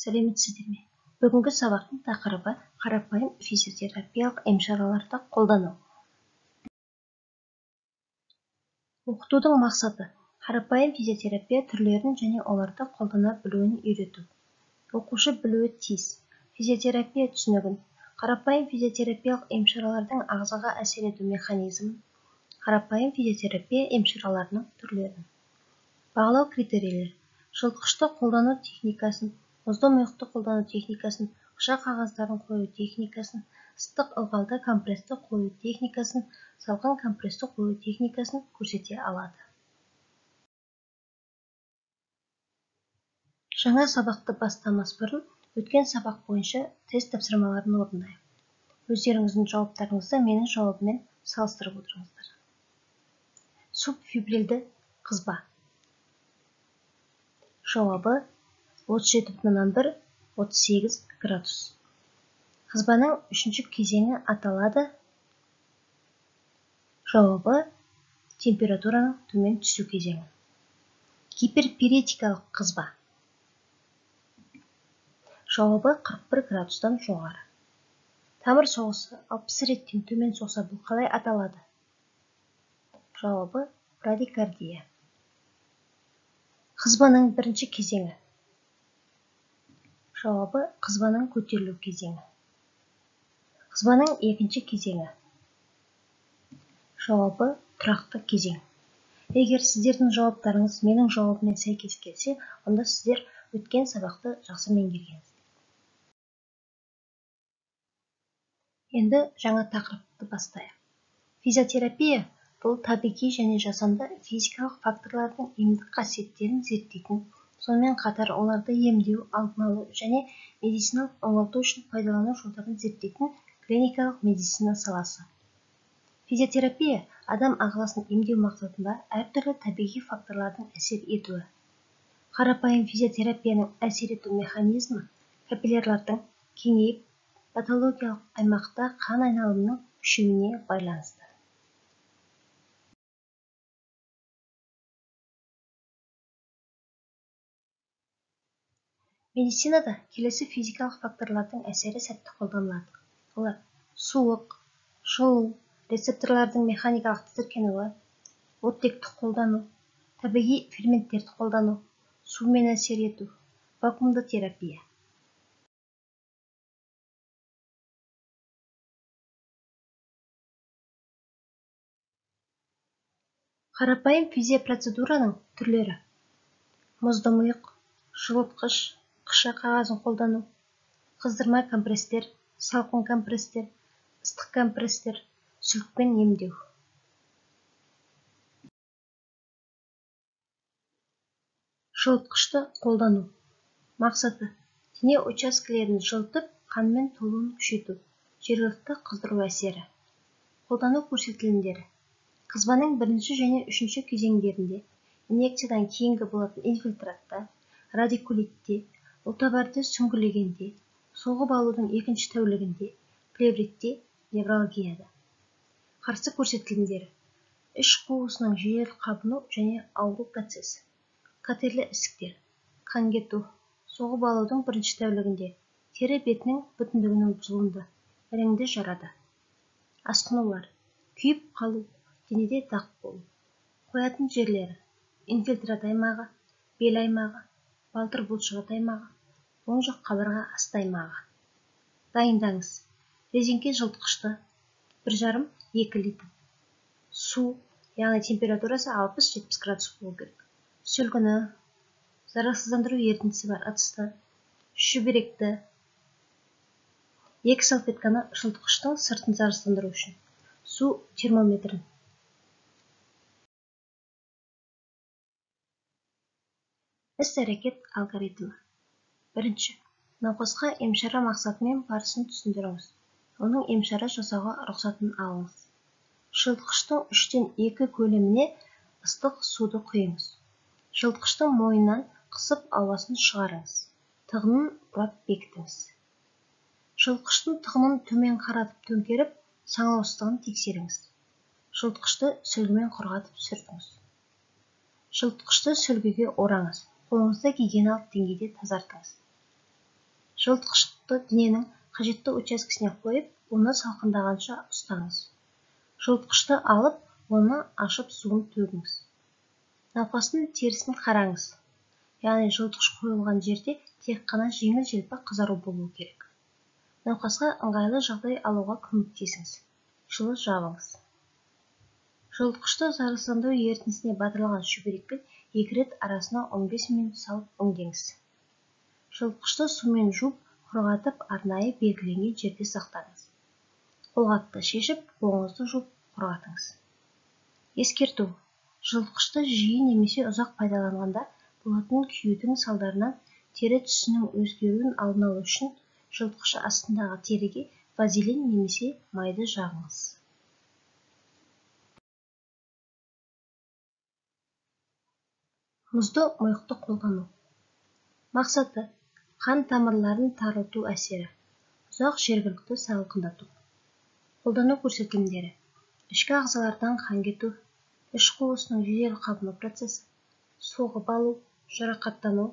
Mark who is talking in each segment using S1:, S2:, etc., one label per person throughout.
S1: сәлеметсіздер ме? Бүгінгі сабақтың тақырыбы қарапайым физиотерапиялық ем-шараларды қолдану. Оқытудың мақсаты қарапайым физиотерапия түрлерін және оларды қолдана білуін үйрету. Оқушы білуі тиіс. Физиотерапия түсінігін қарапайым физиотерапиялық ем-шаралардың ағзаға әсер ету механизмін қарапайым физиотерапия ем-шараларының түрлерін. Бағалау критерийлері. Жылытқышты қолдану техникасын мұзды мұйықты қолдану техникасын қыша қағаздарын қою техникасын ыстық ылғалды компрессті қою техникасын салқын компрессті қою техникасын көрсете алады. Жаңа сабақты бастамас бұрын өткен сабақ бойынша тест тапсырмаларын орындайық. Өздеріңіздің жауаптарыңызды менің жауабыммен салыстырып отырыңыздар. Субфибрилді қызба. Жауабы отыз жеті бүтін оннан бір отыз сегіз градус. Қызбаның үшінші кезеңі аталады. Жауабы температураның төмен түсу кезеңі. Гиперперетикалық қызба жауабы 41 градустан жоғары. Тамыр соғысы 60 реттен төмен соқса бұл қалай аталады? Жауабы брадикардия қызбаның бірінші кезеңі. Жауабы қызбаның көтерілу кезеңі. Қызбаның екінші кезеңі. Жауабы тұрақты кезең. Егер сіздердің жауаптарыңыз менің жауабыммен сәйкес келсе онда сіздер өткен сабақты жақсы меңгергенсіздер енді жаңа тақырыпты бастайық. Физиотерапия бұл табиғи және жасанды физикалық факторлардың емдік қасиеттерін зерттейтін сонымен қатар оларды емдеу алдын алу және медициналық оңалту үшін пайдалану жолдарын зерттейтін клиникалық медицина саласы. Физиотерапия адам ағзасын емдеу мақсатында әртүрлі табиғи факторлардың әсер етуі. Қарапайым физиотерапияның әсер ету механизмі капиллярлардың кеңейіп патологиялық аймақта қан айналымының күшеюіне байланысты. Медицинада келесі физикалық факторлардың әсері сәтті қолданылады. Олар суық жылу рецепторлардың механикалық тітіркенуі оттекті қолдану табиғи ферменттерді қолдану сумен әсер ету вакуумды терапия. Қарапайым физиопроцедураның түрлері. Мұзды мұйық жылытқыш қыша қағазын қолдану қыздырма компресстер салқын компресстер ыстық компресстер сүлікпен емдеу. Жылытқышты қолдану. Мақсаты дене учаскелерін жылытып қанмен толуын күшейту. Жергілікті қыздыру әсері. Қолдану көрсетілімдері. Қызбаның бірінші және үшінші кезеңдерінде инъекциядан кейінгі болатын инфильтратта радикулитте ұлтабарды сүңгілегенде соғып алудың екінші тәулігінде плевритте невралгияда қарсы көрсетілімдері іш қуысының жедел қабыну және ауру процесі қатерлі ісіктер қан соғып алудың бірінші тәулігінде тері бетінің бүтіндігінің бұзылуында іріңді жарада асқынулар күйіп қалу денеде дақ болу. Қоятын жерлері инфильтрат аймағы бел аймағы балтыр бұлшықет аймағы оң жақ қабырға асты аймағы дайындаңыз. Резеңке жылытқышты. Бір жарым екі литр. Су яғни температурасы алпыс жетпіс градус болу керек. Сүлгіні. Зарарсыздандыру ерітіндісі бар ыдысты. Шүберекті. Екі салфетканы жылытқыштың сыртын зарарсыздандыру үшін. Су термометрін. Іс әрекет алгоритмі. Бірінші науқасқа емшара мақсатымен барысын түсіндіріңіз оның емшара жасауға рұқсатын алыңыз. Жылытқыштың үштен екі көлеміне ыстық суды құйыңыз. Жылытқыштың мойнынан қысып ауасын шығарыңыз. Тығынын бұрап бекітіңіз. Жылытқыштың тығынын төмен қаратып төңкеріп саңылаустығын тексеріңіз. Жылытқышты сүлгімен құрғатып сүртіңіз. Жылытқышты сүлгіге ораңыз. Қолыңызды гигиеналық деңгейде тазартыңыз жылытқышты дененің қажетті учаскесіне қойып оны салқындағанша ұстаңыз. Жылытқышты алып оны ашып суын төгіңіз. Науқастың терісін қараңыз. Яғни жылытқыш қойылған жерде тек қана жеңіл желпі қызару болуы керек. Науқасқа ыңғайлы жағдай алуға көмектесіңіз. Жылы жабыңыз. Жылытқышты зарарсыздандыру ерітіндісіне батырылған шүберекпен екі рет арасына 15 минут салып өңдеңіз. Жылытқышты сумен жуып құрғатып арнайы белгіленген жерде сақтаңыз қолғапты шешіп қолыңызды жуып құрғатыңыз ескерту. Жылытқышты жиі немесе ұзақ пайдаланғанда болатын күйудің салдарынан тері түсінің өзгеруін алдын алу үшін жылытқыш астындағы теріге вазелин немесе майды жағыңыз. Мұзды мойықты қолдану мақсаты қан тамырларын тарылту әсері. Ұзақ жергілікті салқындату қолдану көрсетілімдері ішкі ағзалардан қан кету іш қуысының жедел қабыну процесі соғып алу жарақаттану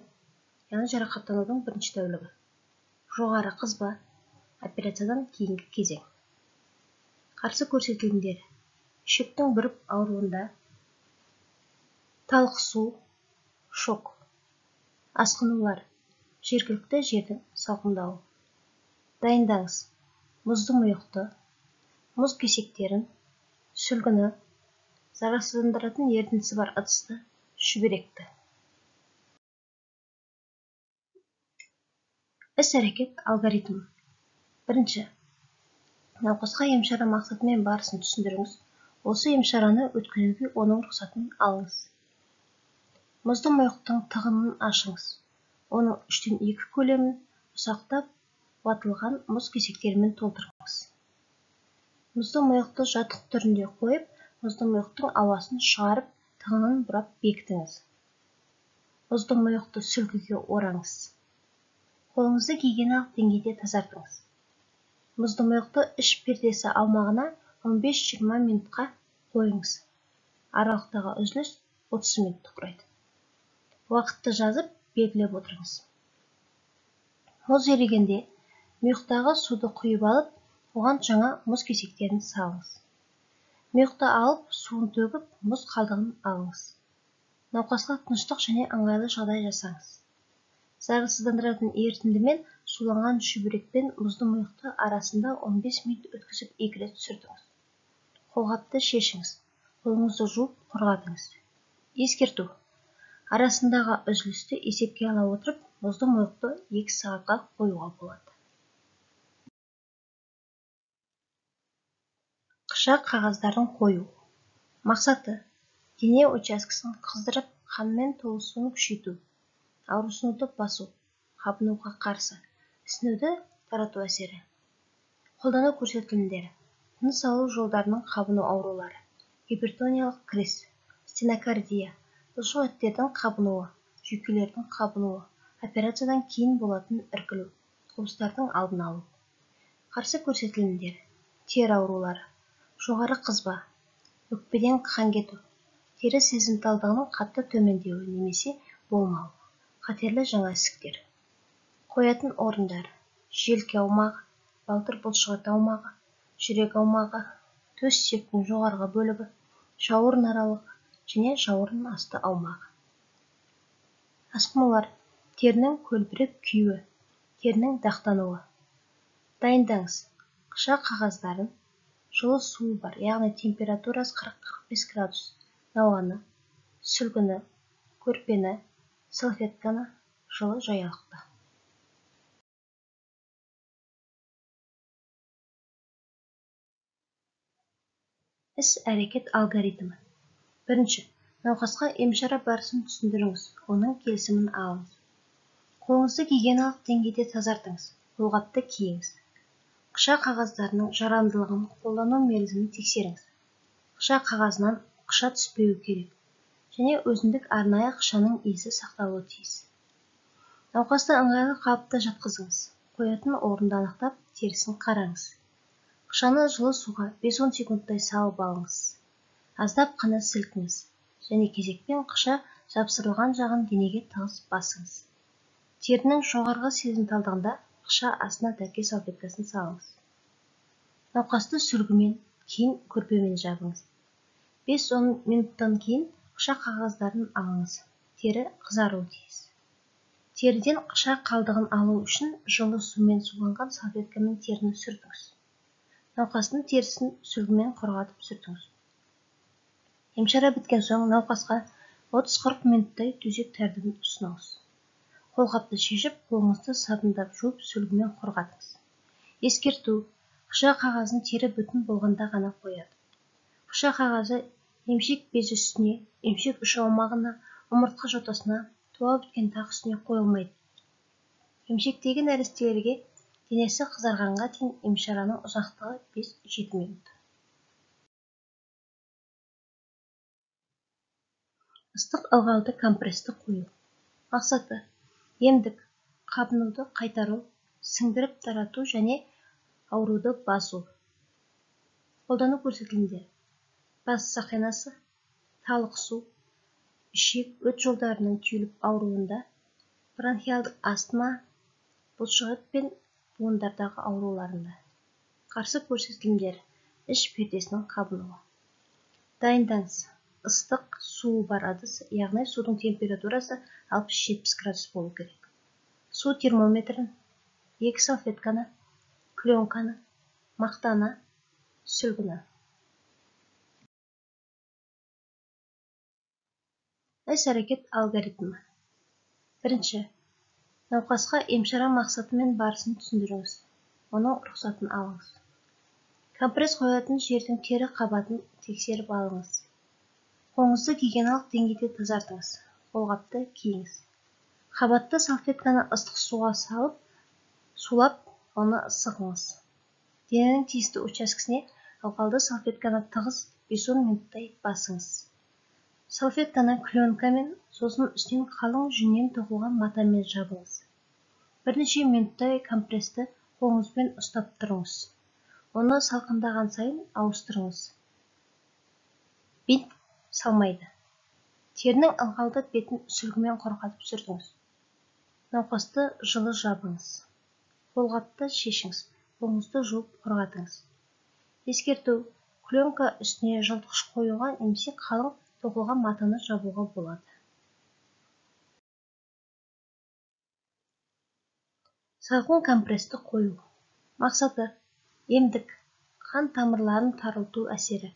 S1: яғни жарақаттанудың бірінші тәулігі. Жоғары қызба операциядан кейінгі кезең. Қарсы көрсетілімдері ішектің бүріп ауруында талықсу шок. Асқынулар жергілікті жердің салқындауы. Дайындаңыз. Мұзды мұйықты мұз кесектерін сүлгіні зарарсыздандыратын ерітіндісі бар ыдысты шүберекті. Іс әрекет алгоритмі. Бірінші. Науқасқа емшара мақсаты мен барысын түсіндіріңіз. Осы емшараны өткізуге оның рұқсатын алыңыз. Мұзды мойықтың тығынын ашыңыз. Оның үштен екі көлемін ұсақтап уатылған мұз кесектерімен толтырыңыз. Мұзды мойықты жатық түрінде қойып мұзды мойықтың ауасын шығарып тығынын бұрап бекітіңіз. Мұзды мойықты сүлгіге ораңыз. Қолыңызды гигиеналық деңгейде тазартыңыз. Мұзды мойықты іш пердесі аумағына 15-20 минутқа қойыңыз. Аралықтағы үзіліс 30 минутты құрайды. Уақытты жазып белгілеп отырыңыз мұз ерігенде миықтағы суды құйып алып оған жаңа мұз кесектерін салыңыз. Миықты алып суын төгіп мұз қалдығын алыңыз. Науқасқа тыныштық және ыңғайлы жағдай жасаңыз. Зарарсыздандыратын ерітіндімен суланған шүберекпен мұзды миықты арасында 15 минут өткізіп екі рет сүртіңіз қолғапты шешіңіз. Қолыңызды жуып құрғатыңыз ескерту. Арасындағы үзілісті есепке ала отырып мұзды мойықты екі сағатқа қоюға болады. Қышақ қағаздарын қою. Мақсаты дене учаскесін қыздырып қанмен толысуын күшейту. Ауырсынуды басу. Қабынуға қарсы. Ісінуді тарату әсері. Қолдану көрсетілімдері. Тыныс алу жолдарының қабыну аурулары. Гипертониялық криз стенокардия. Бұлшық қабынуы жүйкелердің қабынуы операциядан кейін болатын іркілу қуыстардың алдын алу. Қарсы көрсетілімдер тері аурулары жоғары қызба өкпеден қан кету тері сезімталдығының қатты төмендеуі немесе болмауы қатерлі жаңа ісіктер. Қоятын орындар желке аумағы балтыр бұлшықеті аумағы жүрек аумағы төс сүйектің жоғарғы бөлігі жауырын аралығы және жауырын асты аумағы. Асқынулар терінің көлбіреп күйуі терінің дақтануы. Дайындаңыз қыша қағаздарын жылы суы бар яғни температурасы 40-45 градус науаны сүлгіні көрпені салфетканы жылы жаялықта іс әрекет алгоритмі. Бірінші науқасқа емшара барысын түсіндіріңіз. Оның келісімін алыңыз. Қолыңызды гигиеналық деңгейде тазартыңыз. Қолғапты киіңіз. Қыша қағаздарының жарамдылығын қолдану мерзімін тексеріңіз. Қыша қағазынан қыша түспеуі керек. Және өзіндік арнайы қышаның иісі сақталуы тиіс. Науқасты ыңғайлы қалыпта жатқызыңыз. Қоятын орынды анықтап терісін қараңыз. Қышаны жылы суға 5-10 секундтай салып алыңыз. Аздап қана сілкіңіз және кезекпен қыша жапсырылған жағын денеге тығыз басыңыз. Терінің жоғарғы сезімталдығында қыша астына дәке салфеткасын салыңыз. Науқасты сүлгімен кейін көрпемен жабыңыз. Бес он минуттан кейін қыша қағаздарын алыңыз. Тері қызаруы тиіс. Теріден қыша қалдығын алу үшін жылы сумен суланған салфеткамен теріні сүртіңіз науқастың терісін сүлгімен құрғатып сүртіңіз емшара біткен соң науқасқа отыз қырық минуттай төсек тәртібін ұсыныңыз. Қолғапты шешіп қолыңызды сабындап жуып сүлгімен құрғатыңыз ескерту қыша қағазын тері бүтін болғанда ғана қояды. Қыша қағазы емшек безі үстіне емшек үш аумағына омыртқа жотасына туа біткен тақ үстіне қойылмайды. Емшектегі нәрестелерге денесі қызарғанға дейін емшараның ұзақтығы бес жеті минут. Ыстық ылғалды компрессті қою. Мақсаты емдік қабынуды қайтару сіңдіріп тарату және ауруды басу. Қолдану көрсетілімдері бас сақинасы талық су ішек өт жолдарының түйіліп ауруында бронхиалдық астма бұлшықет пен буындардағы ауруларында. Қарсы көрсетілімдер іш пердесінің қабынуы. Дайындаңыз. Ыстық бар ыдыс яғни судың температурасы алпыс жетпіс градус болу керек. Су термометрін екі салфетканы пленканы мақтаны сүлгіні. Іс әрекет алгоритмі. Бірінші науқасқа емшара мақсаты мен барысын түсіндіріңіз оның рұқсатын алыңыз. Компресс қоятын жердің тері қабатын тексеріп алыңыз. Қолыңызды гигиеналық деңгейде тазартыңыз. Қолғапты киіңіз. Қабатты салфетканы ыстық суға салып сулап оны сығыңыз дененің тиісті учаскесіне ылғалды салфетканы тығыз бес он минуттай басыңыз. Салфетканы кленкамен сосын үстінен қалың жүннен тоқылған матамен жабыңыз. Бірнеше минуттай компрессті қолыңызбен ұстап тұрыңыз. Оны салқындаған сайын ауыстырыңыз. Бинт салмайды. Терінің ылғалды бетін сүлгімен құрғатып сүртіңіз науқасты жылы жабыңыз. Қолғапты шешіңіз. Қолыңызды жуып құрғатыңыз ескерту. Пленка үстіне жылытқыш қоюға немесе қалың тоқылған матаны жабуға болады. Салқын компрессті қою. Мақсаты. Емдік. Қан тамырларын тарылту әсері.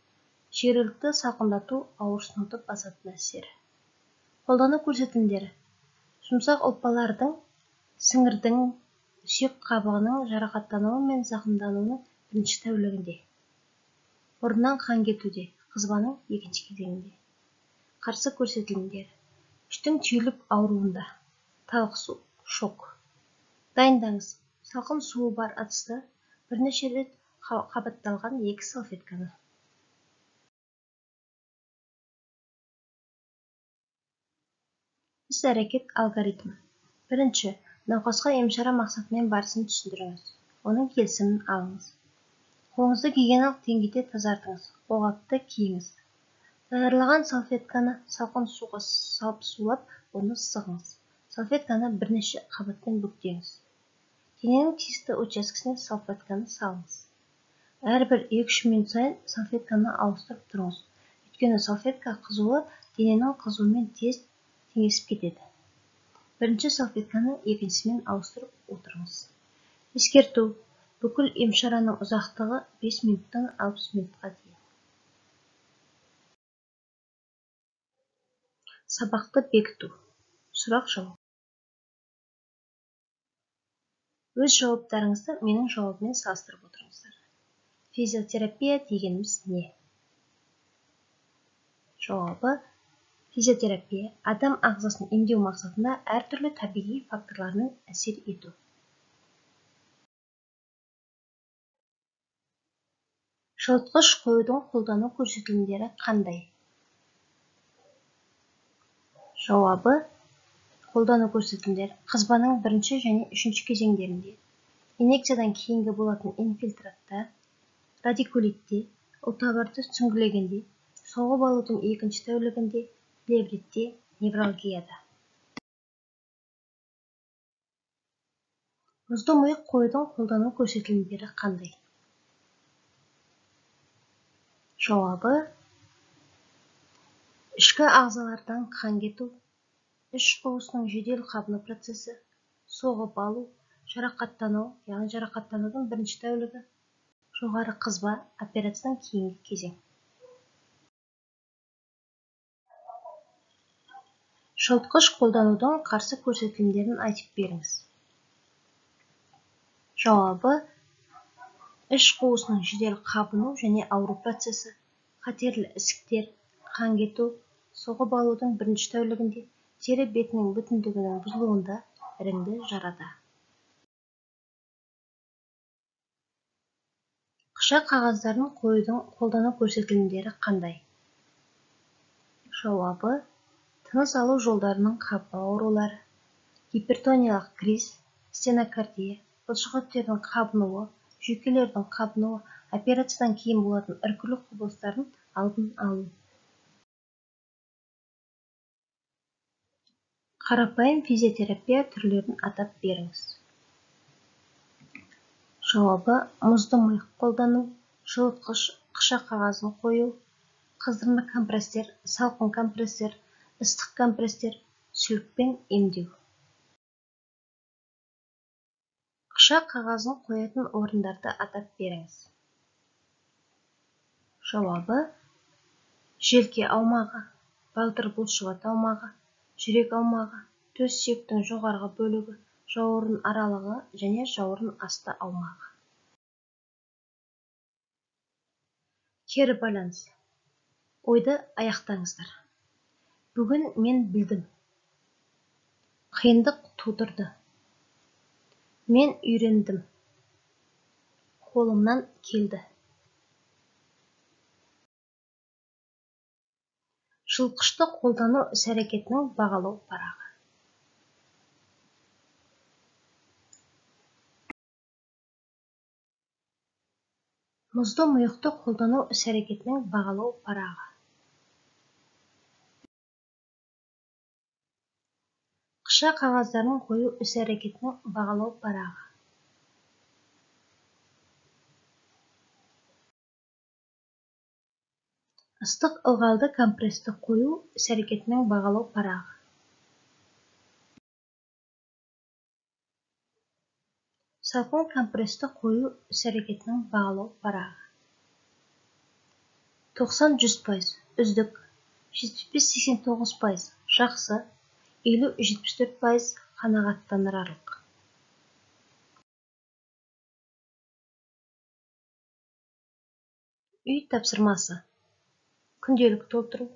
S1: Жергілікті салқындату ауырсынуды басатын әсері қолдану көрсетілімдері жұмсақ ұлпалардың сіңірдің сүйек қабығының жарақаттануы мен зақымдануының бірінші тәулігінде. Мұрыннан қан кетуде қызбаның екінші кезеңінде. Қарсы көрсетілімдері іштің түйіліп ауруында. Талықсу шок дайындаңыз. Салқын суы бар ыдысты бірнеше рет қабатталған екі салфетканы. Іс әрекет алгоритмі. Бірінші науқасқа емшара мақсатымен барысын түсіндіріңіз. Оның келісімін алыңыз. Қолыңызды гигиеналық деңгейде тазартыңыз. Қолғапты киіңіз. Даярлаған салфетканы салқын суға салып сулап оны сығыңыз. Салфетканы бірнеше қабатпен бүктеңіз дененің тиісті учаскесіне салфетканы салыңыз. Әрбір екі үш минут сайын салфетканы ауыстырып тұрыңыз. Өйткені салфетка қызуы дененің қызуымен тез теңесіп кетеді. Бірінші салфетканы екіншісімен ауыстырып отырыңыз. Ескерту. Бүкіл емшараның ұзақтығы бес минуттан алпыс минутқа дейін. Сабақты бекіту. Сұрақ жауап. Өз жауаптарыңызды менің жауабыммен салыстырып отырыңыздар. Физиотерапия дегеніміз не? Жауабы физиотерапия адам ағзасын емдеу мақсатында әртүрлі табиғи факторлармен әсер ету. Жылытқыш қоюдың қолдану көрсетілімдері қандай? Жауабы қолдану көрсетілімдері қызбаның бірінші және үшінші кезеңдерінде. Инъекциядан кейінгі болатын инфильтратта радикулитте ұлтабарды сүңгілегенде соғып алудың екінші тәулігінде невралгияда мұзды мұйық қоюдың қолдану көрсетілімдері қандай жауабы ішкі ағзалардан қан кету іш қуысының жедел қабыну процесі соғып алу жарақаттану яғни жарақаттанудың бірінші тәулігі жоғары қызба операциядан кейінгі кезең жылытқыш қолданудың қарсы көрсетілімдерін айтып беріңіз. Жауабы іш қуысының жедел қабыну және ауру процесі қатерлі ісіктер қан кету соғып алудың бірінші тәулігінде тері бетінің бүтіндігінің бұзылуында іріңді жарада қыша қағаздарын қоюдың қолдану көрсетілімдері қандай? Жауабы тыныс алу жолдарының қабыну аурулары гипертониялық криз стенокардия бұлшықеттердің қабынуы жүйкелердің қабынуы операциядан кейін болатын іркілу құбылыстарын алдын алу. Қарапайым физиотерапия түрлерін атап беріңіз. Жауабы мұзды миық қолдану жылытқыш қыша қағазын қою қыздырма компресстер салқын компресстер ыстық компресстер сүлікпен емдеу. Қыша қағазын қоятын орындарды атап беріңіз. Жауабы желке аумағы балтыр бұлшықет аумағы жүрек аумағы төс сүйектің жоғарғы бөлігі жауырын аралығы және жауырын асты аумағы. Кері байланыс. Ойды аяқтаңыздар. Бүгін мен білдім. Қиындық тудырды. Мен үйрендім. Қолымнан келді. Жылқышты қолдану іс әрекетінің бағалау парағы. Мұзды мұйықты қолдану іс әрекетінің бағалау парағы. Ақша қағаздарын қою іс әрекетінің бағалау парағы. Ыстық ылғалды компрессті қою іс әрекетінің бағалау парағы. Салқын компрессті қою іс әрекетінің бағалау парағы. Тоқсан жүз пайыз үздік жетпіс бес сексен тоғыз пайыз жақсы елу жетпіс төрт пайыз қанағаттанарлық үй тапсырмасы. Күнделік толтыру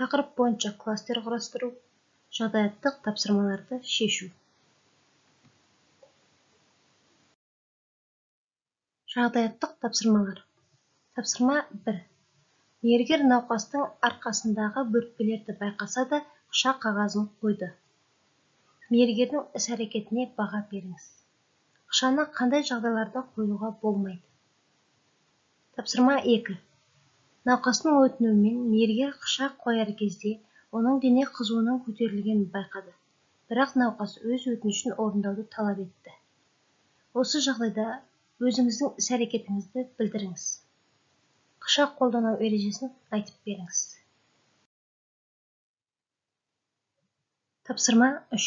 S1: тақырып бойынша кластер құрастыру жағдаяттық тапсырмаларды шешу. Жағдаяттық тапсырмалар. Тапсырма бір. Мергер науқастың арқасындағы бөртпелерді байқаса да құшақ қағазын қойды. Мергердің іс әрекетіне баға беріңіз. Ақшаны қандай жағдайларда қоюға болмайды? Тапсырма екі. Науқастың өтінуімен мергер қыша қояр кезде оның дене қызуының көтерілгенін байқады. Бірақ науқас өз өтінішін орындауды талап етті. Осы жағдайда өзіңіздің іс әрекетіңізді білдіріңіз. Қыша қолдану ережесін айтып беріңіз. Тапсырма үш.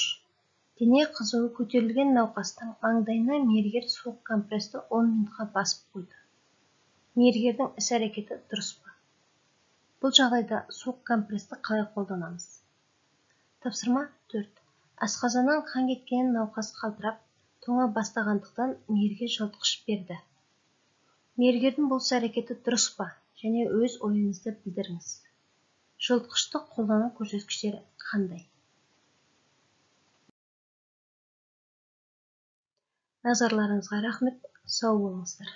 S1: Дене қызуы көтерілген науқастың маңдайына мерген суық компрессті он минутқа басып қойды. Мергердің іс әрекеті дұрыс па? Бұл жағдайда суық компрессті қалай қолданамыз? Тапсырма төрт. Асқазаннан қан кеткенін науқас қалтырап тоңа бастағандықтан мергер жылытқыш берді. Мергердің бұл іс әрекеті дұрыс па? Және өз ойыңызды білдіріңіз. Жылытқышты қолдану көрсеткіштері қандай? Назарларыңызға рахмет. Сау болыңыздар.